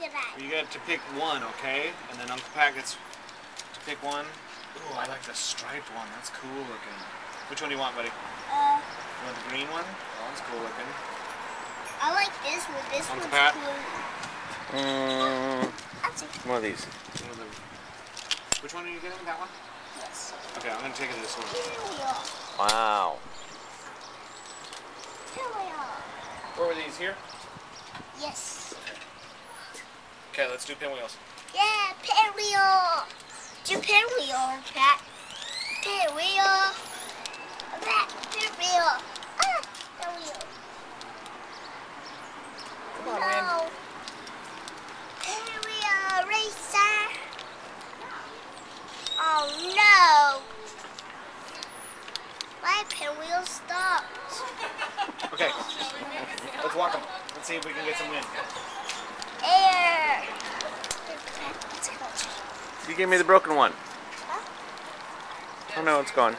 pick polka dot. You got to pick one, okay? And then Uncle Pat gets to pick one. Ooh, I like the striped one. That's cool looking. Which one do you want, buddy? Uh, You want the green one? That one's cool looking. I like this one. This Uncle one's Pat? cool. Mm, one of these. One of the- Which one are you getting? That one? Yes. Okay, I'm gonna take it this one. Pinwheel. Wow. Pinwheel. Where were these? Here? Yes. Okay, let's do pinwheels. Yeah, pinwheel. Do pinwheel, Pat. Pinwheel. Pat, pinwheel. Ah, pinwheel. Come on, man. Pinwheel racer. Oh no. My pinwheel stopped. Okay, let's walk them. Let's see if we can get some wind. You gave me the broken one. Oh no, it's gone.